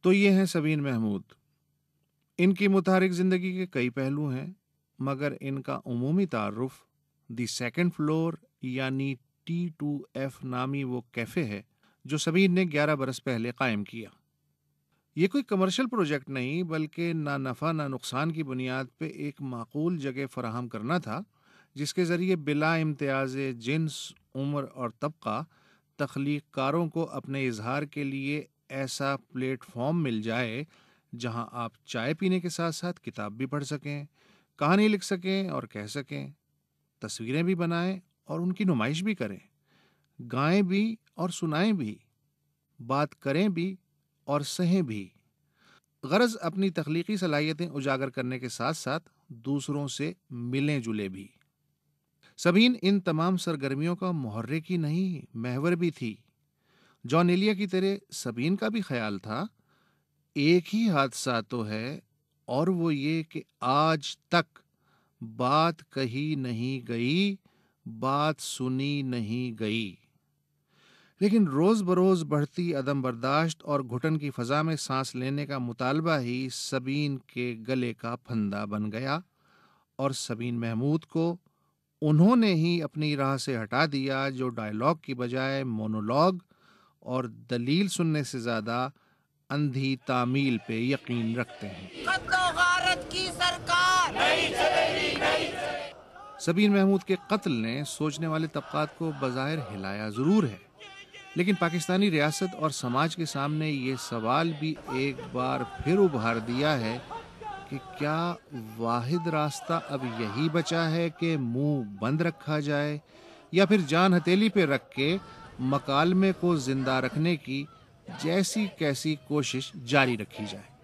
تو یہ ہیں سبین محمود۔ ان کی متحرک زندگی کے کئی پہلو ہیں، مگر ان کا عمومی تعارف دی سیکنڈ فلور یعنی ٹی ٹو ایف نامی وہ کیفے ہے جو سبین نے گیارہ برس پہلے قائم کیا۔ یہ کوئی کمرشل پروجیکٹ نہیں، بلکہ نہ نفع نہ نقصان کی بنیاد پہ ایک معقول جگہ فراہم کرنا تھا، جس کے ذریعے بلا امتیاز جنس، عمر اور طبقہ تخلیق کاروں کو اپنے اظہار کے لیے ایسا پلیٹ فارم مل جائے جہاں آپ چائے پینے کے ساتھ ساتھ کتاب بھی پڑھ سکیں، کہانی لکھ سکیں اور کہہ سکیں، تصویریں بھی بنائیں اور ان کی نمائش بھی کریں۔ گائیں بھی اور سنائیں بھی، بات کریں بھی اور سہیں بھی۔ غرض اپنی تخلیقی صلاحیتیں اجاگر کرنے کے ساتھ ساتھ دوسروں سے ملیں جلے بھی۔ سبین، ان تمام سرگرمیوں کا محرک ہی نہیں، محور بھی تھی۔ جان ایلیا کی طرح سبین کا بھی خیال تھا؟ ایک ہی حادثہ تو ہے، اور وہ یہ کہ آج تک بات کہی نہیں گئی، بات سنی نہیں گئی۔ لیکن روز بروز بڑھتی عدم برداشت اور گھٹن کی فضا میں سانس لینے کا مطالبہ ہی سبین کے گلے کا پھندا بن گیا، اور سبین محمود کو انہوں نے ہی اپنی راہ سے ہٹا دیا، جو ڈائلاگ کی بجائے مونولوگ اور دلیل سننے سے زیادہ اندھی تعمیل پہ یقین رکھتے ہیں۔ سبین محمود کے قتل نے سوچنے والے طبقات کو بظاہر ہلایا ضرور ہے۔ لیکن پاکستانی ریاست اور سماج کے سامنے یہ سوال بھی ایک بار پھر ابھار دیا ہے کہ کیا واحد راستہ اب یہی بچا ہے کہ منہ بند رکھا جائے یا پھر جان ہتیلی پہ رکھ کے مکالمے کو زندہ رکھنے کی جیسی کیسی کوشش جاری رکھی جائے۔